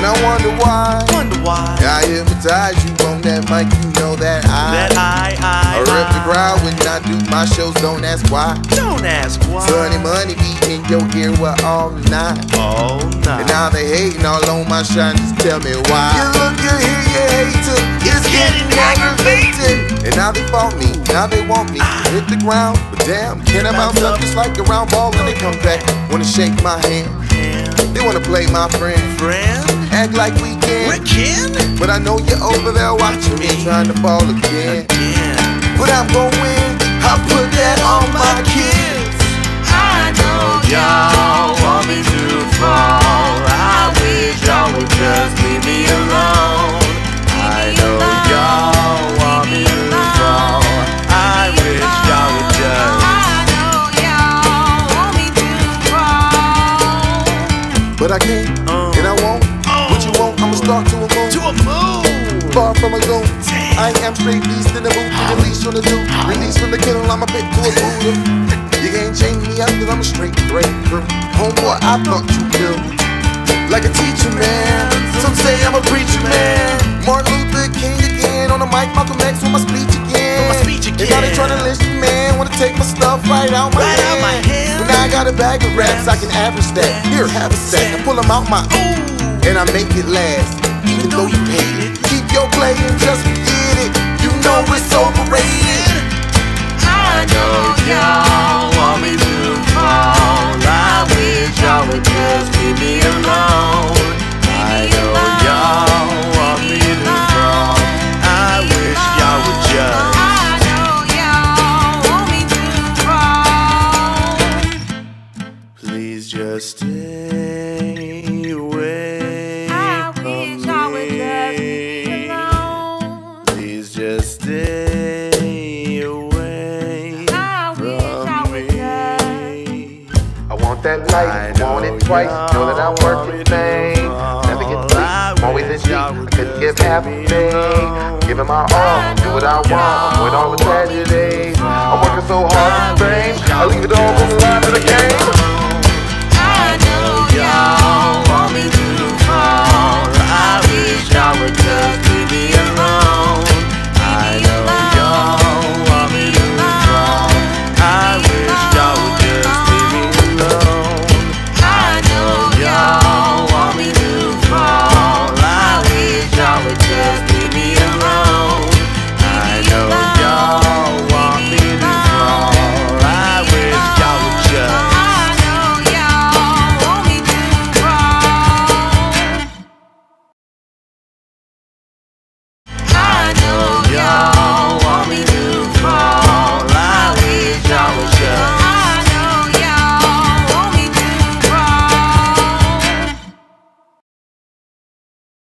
And I wonder why. Wonder why. I hypnotize you on that mic, you know that I. That I, I, I rip the crowd when I do my shows, don't ask why. Don't ask why. Sunny money be in your ear well, all night. All night. And now they hating all on my shine, just tell me why. You look, you hear, you hate to, it's getting aggravated. And now they fault me, now they want me to hit the ground. But damn, can I bounce up just like a round ball when they come back? Wanna shake my hand, And they wanna play my friend. friend, Act like we we can, can but I know you're over there watching me trying to fall again. again. But I'm gon' win, I put that on my kids. I know y'all want me to fall. I wish y'all would just leave me alone. I know y'all want me to fall. I wish y'all would just. But I can't, Uh. and I won't. Want, I'ma start to a move. To a move. Far from a goon. I am straight beast in the with a leash on the dude. Release from the kennel, I'm a pit to a Buddha. You can't change me up cause I'm a straight breaker. Homeboy, I thought you knew. Like a teacher, man. Some say I'm a preacher, man. Martin Luther King again on the mic, Malcolm X with my speech again. With my speech And now they again. tryna lynch me, man. Wanna take my stuff right out my Right hand. out my hand. But now I got a bag of raps, I can average that. Here, have a stack. I pull them out my Ooh. And I make it last, even though you hate it. Keep your play and just forget it. You know it's overrated. I know y'all want me to fall. I wish y'all would just leave me alone. I know y'all want me to fall. I wish y'all would just. I know y'all, want me to draw. Please just stay that I light, want it twice. Know that I'm y'all working thing. Never get sleep, I I'm always in wish I couldn't give half a thing. Giving my all, do what I want, avoid all the tragedies. I'm working so hard for fame, I leave it all on the line to the game.